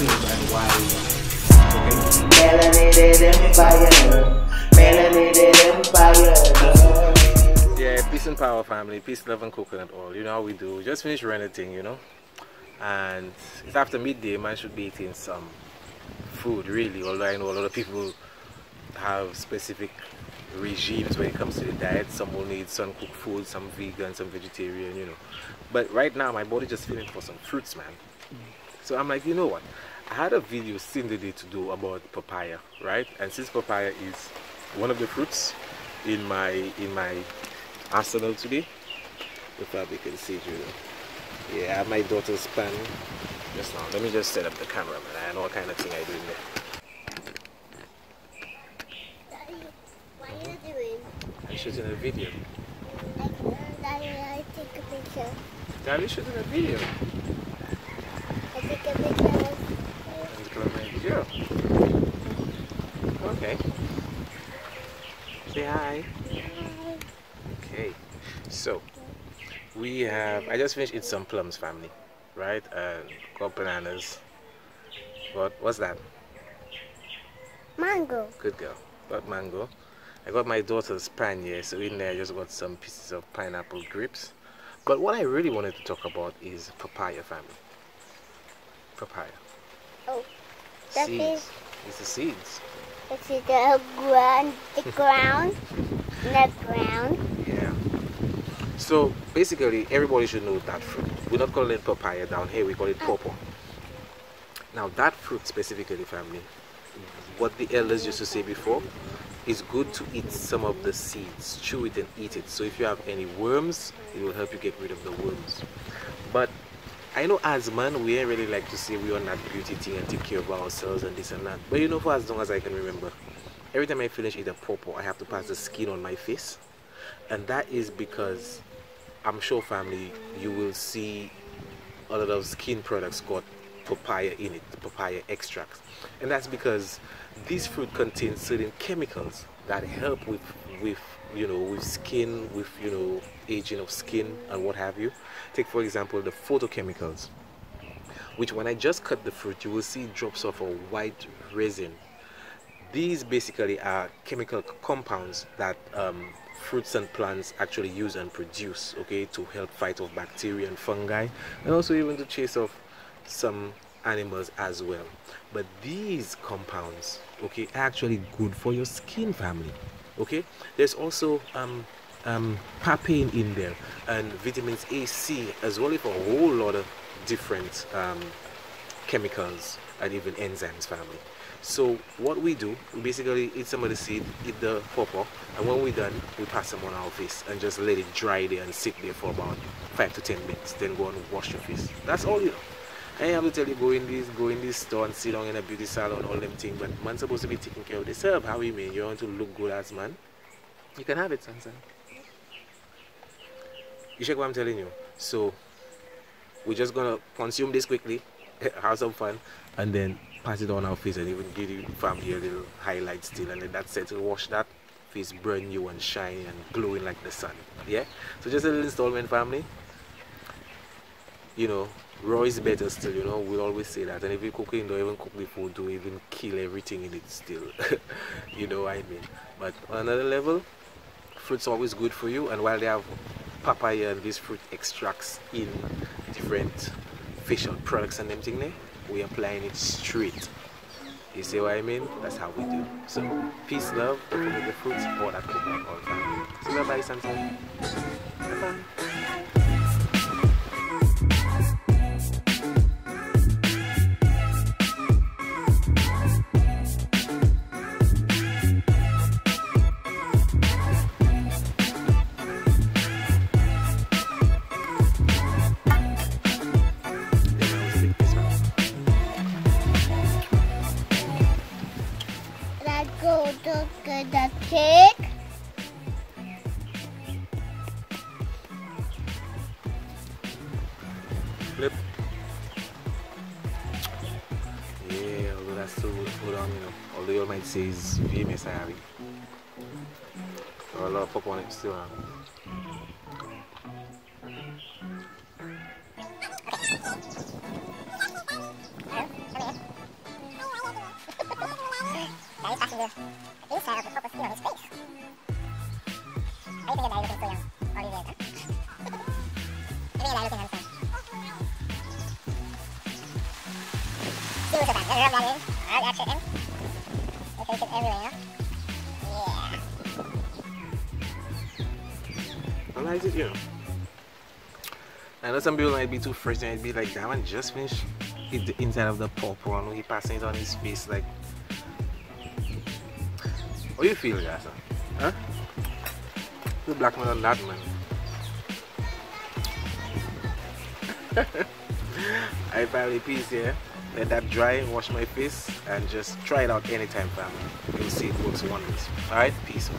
Empire. Yeah, peace and power, family. Peace, love, and coconut oil. You know how we do. Just finished renting, you know. And it's after midday. Man should be eating some food, really. Although I know a lot of people have specific regimes when it comes to the diet. Some will need some cooked food, some vegan, some vegetarian, you know. But right now, my body just feeling for some fruits, man. So I'm like, you know what? I had a video seen the day to do about papaya, right? And since papaya is one of the fruits in my in my arsenal today, if I can see you. Yeah, my daughter's pan just now. Let me just set up the camera, man. I know what kind of thing I do in there. Daddy, what are you doing? I'm shooting a video. Daddy, I take a picture. Daddy shooting a video. I take a picture. And the camera video. Okay. Say hi. Okay. So we have I just finished eating some plums family. Right? And got bananas. What what's that? Mango. Good girl. Got mango. I got my daughter's panier, so in there I just got some pieces of pineapple grapes. But what I really wanted to talk about is papaya family. Papaya. Oh, that seeds. is- It's the seeds. Is the ground, the ground, the ground. Yeah. So basically, everybody should know that fruit. We're not calling it papaya down here. We call it ah. pawpaw. Now that fruit specifically, family, what the elders used to say before, is good to eat some of the seeds, chew it and eat it. So if you have any worms, it will help you get rid of the worms. But I know as man, we ain't really like to say we on that beauty thing and take care of ourselves and this and that. But you know, for as long as I can remember, every time I finish a pawpaw, I have to pass the skin on my face. And that is because I'm sure family you will see a lot of skin products got papaya in it, papaya extracts, and that's because this fruit contains certain chemicals that help with with you know with skin, with you know aging of skin and what have you. Take for example the phytochemicals, which when I just cut the fruit, you will see drops of a white resin these basically are chemical compounds that um, fruits and plants actually use and produce okay to help fight off bacteria and fungi and also even to chase off some animals as well. But these compounds okay are actually good for your skin family okay? There's also um, um, papain in there and vitamins A, C, as well as a whole lot of different um, chemicals and even enzymes family. So what we do we basically eat some of the seed eat the pawpaw and when we're done we pass them on our face and just let it dry there and sit there for about five to ten minutes then go and wash your face. That's all you know I have to tell you go in this go in this store and sit down in a beauty salon all them things but man's supposed to be taking care of themselves how we mean you want to look good as man you can have it son you check what I'm telling you so we're just gonna consume this quickly, have some fun, and then pass it on our face and even give the family a little highlight still, and then that's it. To wash that face brand new and shiny and glowing like the sun. Yeah. So just a little installment, family. You know, raw is better still. You know, we always say that. And if you cook it, don't even cook the food, don't even kill everything in it still. you know what I mean? But on another level, fruit's always good for you and while they have papaya and these fruit extracts in different facial products and everything thing there we applying it straight you see what I mean that's how we do so peace love the fruits all that coconut all family so bye bye Sansan bye go to get the cake. Flip. Yeah, although that's still hold on, you know. Although you might say it's I have it. Or a pop on it still. Huh? The inside of the on his face. Why do you think guy looking so young? All these years, huh? you think guy looking handsome? See what's bad. Just rub that in. Alright, that's it in. Sure you get everywhere? Yeah. I like it, you know. I know some people might be too fresh and be like, that one just finished the inside of the purple and he passing it on his face like how you feel guys? Huh? The black man on that man. I finally peace here. Let that dry, wash my face and just try it out anytime family. You'll see it works wonders. Alright, peace.